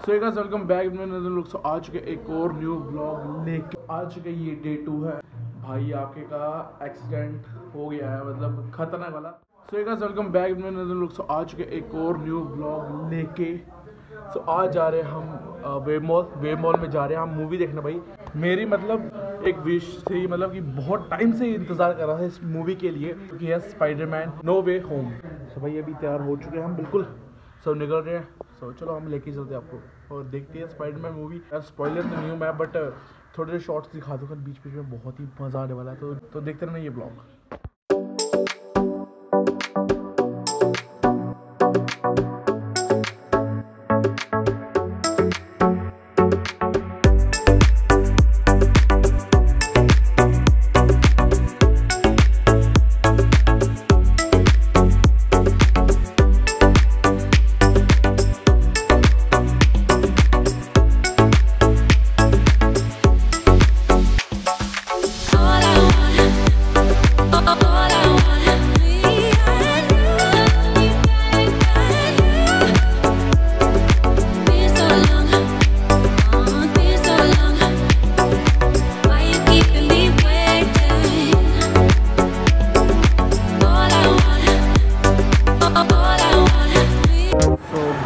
So guys welcome back लोग सो आ चुके एक और न्यू ब्लॉग लेके। आ चुके ये डे टू है। भाई आपके का एक्सीडेंट हो गया है मतलब खतरनाक वाला। सो गाइस वेलकम बैक लोग सो आ चुके एक और न्यू ब्लॉग लेके। सो आज जा रहे हैं हम वे मॉल वे मॉल में जा रहे हैं हम मूवी देखने भाई। मेरी मतलब एक विश थी मतलब कि बहुत टाइम से इंतज़ार कर रहा था इस मूवी के लिए। क्योंकि है Spiderman no way home so भाई अभी तैयार हो चुके हैं हम, बिल्कुल सब निकल रहे हैं। सो चलो, हम लेके चलते हैं आपको। और देखते हैं स्पाइडरमैन मूवी स्पॉइलर तो नहीं हूँ मैं बट थोड़े थोड़े शॉर्ट्स दिखा दूँगा बीच बीच में बहुत ही मज़ा आने वाला है। तो तो देखते रहना ये ब्लॉग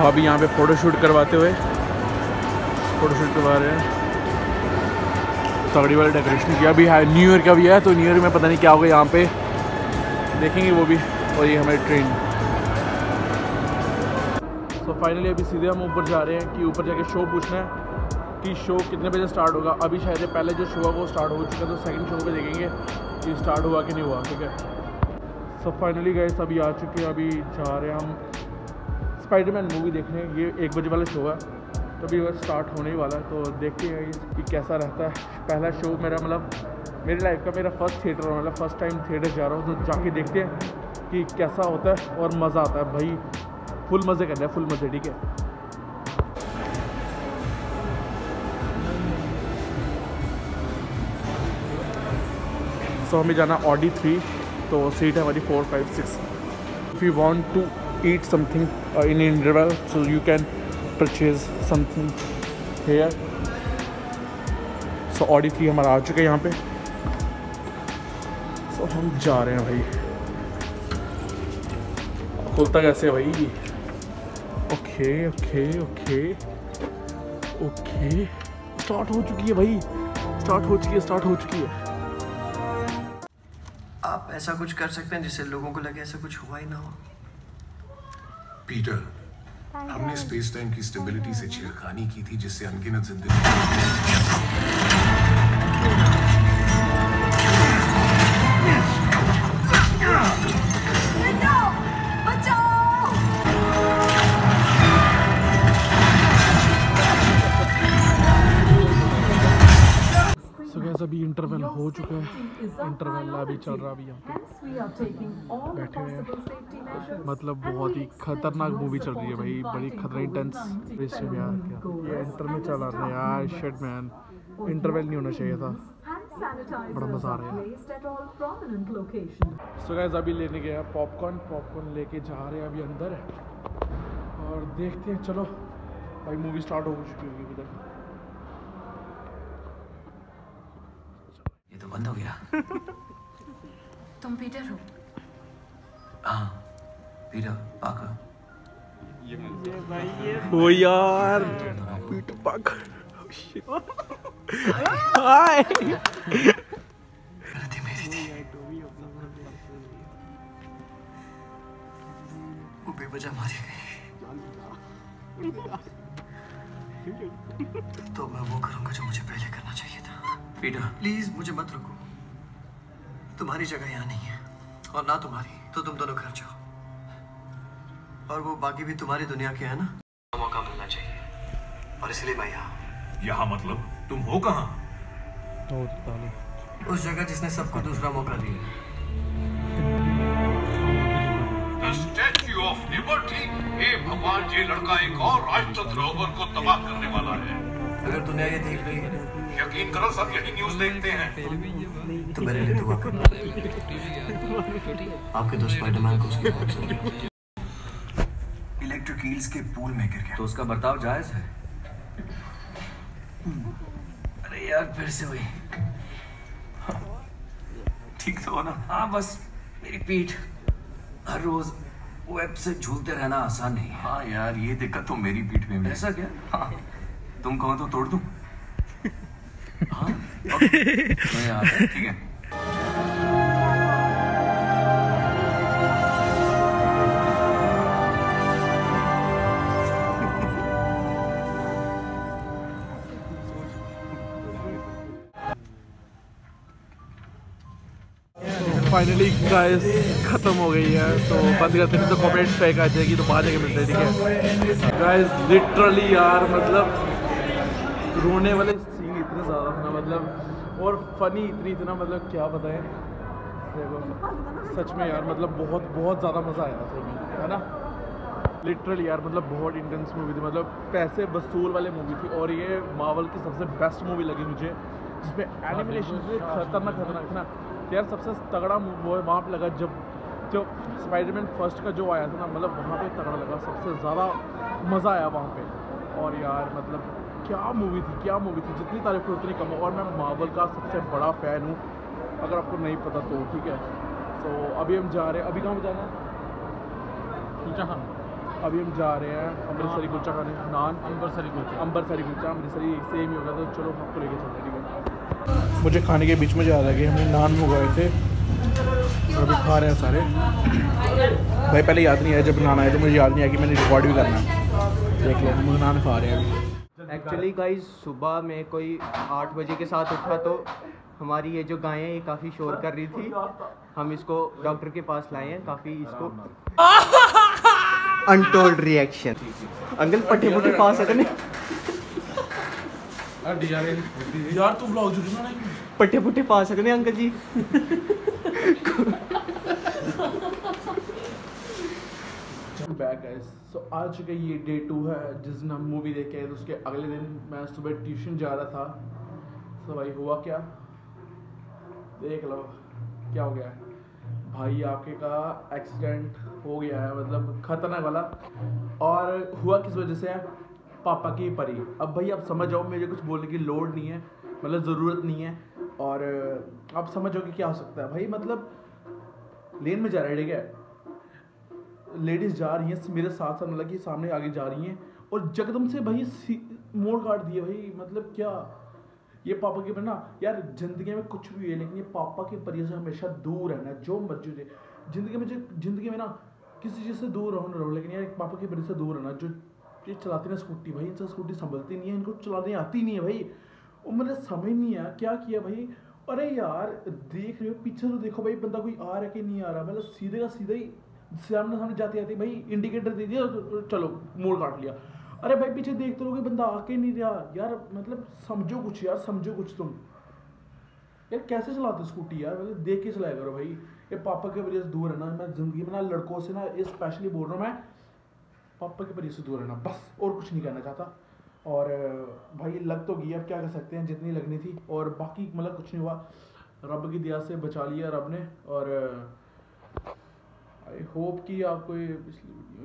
भाभी यहाँ पे फ़ोटो शूट करवाते हुए फ़ोटो शूट करवा रहे हैं। तगड़ी वाली डेकोरेशन किया। अभी है न्यू ईयर का भी है तो न्यू ईयर में पता नहीं क्या होगा यहाँ पे। देखेंगे वो भी, और ये हमारी ट्रेन तो फाइनली अभी सीधे हम ऊपर जा रहे हैं कि ऊपर जाके शो पूछना है कि शो कितने बजे स्टार्ट होगा। अभी शायद पहले जो शो है वो स्टार्ट हो चुका है तो सेकंड शो पे देखेंगे कि स्टार्ट हुआ कि नहीं हुआ, ठीक है? सब फाइनली गए अभी आ चुके हैं, अभी जा रहे हैं हम स्पाइडरमैन मूवी देखने, ये एक बजे वाला शो है। तो अभी बस स्टार्ट होने ही वाला है तो देखते हैं कि कैसा रहता है। पहला शो मेरा मतलब मेरी लाइफ का मेरा फ़र्स्ट थिएटर मतलब फ़र्स्ट टाइम थिएटर जा रहा हूँ तो जाके देखते हैं कि कैसा होता है और मज़ा आता है। भाई फुल मज़े करना है फुल मज़े, ठीक है? सो हमें जाना ऑडी थ्री तो सीट है हमारी four five six if you want to eat something uh, in interval so you can purchase something here. So audi three हमारा आ चुका है यहाँ पे। So हम जा रहे हैं भाई। खुलता कैसे भाई? Okay okay okay okay start हो चुकी है भाई। स्टार्ट हो चुकी है स्टार्ट हो चुकी है। आप ऐसा कुछ कर सकते हैं जिससे लोगों को लगे ऐसा कुछ हुआ ही ना हो। पीटर हमने स्पेस टाइम की स्टेबिलिटी से छेड़खानी की थी जिससे अनगिनत ज़िंदगी हो चुका है। इंटरवल अभी चल रहा अभी यहाँ बैठे हुए हैं। मतलब बहुत ही खतरनाक मूवी चल रही है भाई। बड़ी खतरनाक इंटेंस यार। क्या ये इंटर में चला रहा है यार। शिट मैन इंटरवल नहीं होना चाहिए था। बड़ा मज़ा आ रहा है सो गैस अभी लेने गया हैं पॉपकॉर्न पॉपकॉर्न लेके जा रहे हैं अभी अंदर। और देखते हैं, चलो। भाई मूवी स्टार्ट हो चुकी होगी अभी तक ये तो बंद हो गया। तुम पीटर हो? हाँ पीटर पाकर ओ यार। पीटर पाकर हाय गलती मेरी थी वो बेवजह मारी गई। तो मैं वो करूँगा जो मुझे पहले करना चाहिए था। पीटर प्लीज़ मुझे मत रखो। तुम्हारी जगह यहाँ नहीं है और ना तुम्हारी तो तुम दोनों घर जाओ। और वो बाकी भी तुम्हारी दुनिया के है ना मौका मिलना चाहिए। और इसलिए मैं यहाँ यहाँ मतलब? तुम हो कहाँ? उस जगह जिसने सबको दूसरा मौका दिया। स्टैच्यू ऑफ़ लिबर्टी हे भगवान ये लड़का एक और राजतंत्र रोवर को तबाह करने वाला है। अगर दुनिया ये देख रही है। यकीन करो सब यही न्यूज़ देखते हैं। तो मेरे लिए दुआ करना आपके दोस्त स्पाइडरमैन को उसकी इलेक्ट्रिक हील्स के पूल में गिर गया तो उसका बर्ताव जायज़ है? अरे यार फिर से वही। ठीक तो हो ना? हाँ बस मेरी पीठ हर रोज वेब से झूलते रहना आसान नहीं है। हाँ यार ये दिक्कत तो मेरी पीठ में भी ऐसा क्या? हाँ। तुम कहो तो तोड़ दूँ? हाँ? हूँ, ठीक है। फाइनली गाइस खत्म हो गई है तो बंद करते नहीं तो कमेंट फेक आ जाएगी तो बाहर जाके मिलते हैं ठीक है? गाइस लिटरली यार मतलब रोने वाले सीन इतने ज़्यादा थे ना मतलब और फनी इतनी इतना मतलब क्या बताएँ? देखो सच में यार मतलब बहुत बहुत ज़्यादा मज़ा आया था है ना? लिटरली यार मतलब बहुत इंटेंस मूवी थी मतलब पैसे वसूल वाली मूवी थी और ये मावल की सबसे बेस्ट मूवी लगी मुझे जिसमें एनिमेशन से खतरनाक खतरनाक ना। यार सबसे तगड़ा वो वहाँ पर लगा जब जो स्पाइडरमैन फ़र्स्ट का जो आया था ना मतलब वहाँ पे तगड़ा लगा सबसे ज़्यादा मज़ा आया वहाँ पे। और यार मतलब क्या मूवी थी क्या मूवी थी? जितनी तारीफ़ करो उतनी कम है। और मैं मावल का सबसे बड़ा फ़ैन हूँ अगर आपको नहीं पता तो ठीक है? तो अभी हम जा रहे हैं। अभी कहाँ जाना है? खान अभी हम जा रहे हैं अमृतसरी कुलचा खाने नान? अमृतसरी कुलचा अमृतसरी कुलचा अमृतसरी सेम ही होगा। तो चलो आपको लेके चलते ठीक है? मुझे खाने के बीच में याद आ गया हमने नान मंगवाए थे। और अभी खा रहे हैं सारे। भाई पहले याद नहीं आया जब नान आया तो मुझे याद नहीं आया कि मैंने रिकॉर्ड भी करना है। देख लो हम नान खा रहे हैं अभी। एक्चुअली गाइस सुबह में कोई आठ बजे के साथ उठा तो हमारी ये जो गाय है ये काफ़ी शोर कर रही थी। हम इसको डॉक्टर के पास लाए हैं काफ़ी इसको अनटोल्ड रिएक्शन अंकल पट्टे पुट्टे पा सकने यार तू ब्लॉग जुड़ी ना पट्टे पुट्टे पा सकने uncle ji? Back guys so आज का ये डे टू है, जिस दिन हम मूवी देख थे उसके अगले दिन मैं सुबह ट्यूशन जा रहा था। तो भाई, हुआ क्या? देख लो, क्या हो गया? भाई, आपके का एक्सीडेंट हो गया है मतलब खतरनाक वाला। और हुआ किस वजह से? है पापा की परी। अब भाई, आप समझ जाओ, मुझे कुछ बोलने की लोड नहीं है मतलब ज़रूरत नहीं है। और आप समझ जाओ कि क्या हो सकता है। भाई मतलब लेन में जा रहा है, ठीक है? लेडीज़ जा रही हैं मेरे साथ साथ मतलब कि सामने आगे जा रही हैं और जगदम से भाई मोड़ काट दिए भाई मतलब क्या? ये पापा के ना यार ज़िंदगी में कुछ भी है, लेकिन ये पापा के परिचय से हमेशा दूर रहना जो मर्ज़ी हो जाए। ज़िंदगी में ज़िंदगी में ना किसी चीज़ से दूर रहो ना रहो लेकिन यार पापा के परिचय से दूर रहना, जो, ये चलाते ना स्कूटी भाई इनसे स्कूटी संभलती नहीं है, इनको चलाने आती नहीं है भाई। और मुझे समझ नहीं आया, क्या किया भाई? अरे यार, देख रहे हो, पीछे तो देखो भाई, बंदा कोई आ रहा है कि नहीं आ रहा मतलब सीधे का सीधा ही सामने सामने जाते जाते, भाई इंडिकेटर दे दिया चलो, मोड़ काट लिया। अरे भाई, पीछे देखते रहोगे बंदा आके नहीं रहा। यार मतलब समझो कुछ यार, समझो कुछ तुम। यार, कैसे चलाते स्कूटी यार? मतलब देख के चलाया करो भाई। ये पापा के वजह से दूर है ना मैं ज़िंदगी में ना लड़कों से ना ये स्पेशली बोल रहा हूँ, मैं पापा के वजह से दूर रहना, बस, और कुछ नहीं कहना चाहता। और, भाई लग तो गई, अब क्या कर सकते हैं, जितनी लगनी थी। और बाकी मतलब कुछ नहीं हुआ। रब की दया से बचा लिया रब ने, और आई होप कि आपको ये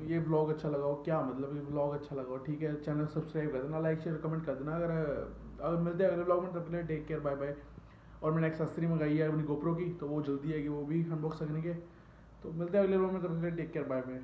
ये ब्लॉग अच्छा लगा हो। क्या मतलब ये ब्लॉग अच्छा लगा हो? ठीक है चैनल सब्सक्राइब कर देना लाइक शेयर कमेंट कर देना। अगर अगर मिलते हैं अगले ब्लॉग में, तब के लिए टेक केयर बाय बाय और मैंने एक एक्सेसरी मंगाई है अपनी गोप्रो की तो वो जल्दी आएगी, वो भी अनबॉक्स करने के। तो मिलते हैं अगले ब्लॉग में, तब के लिए टेक केयर बाय बाय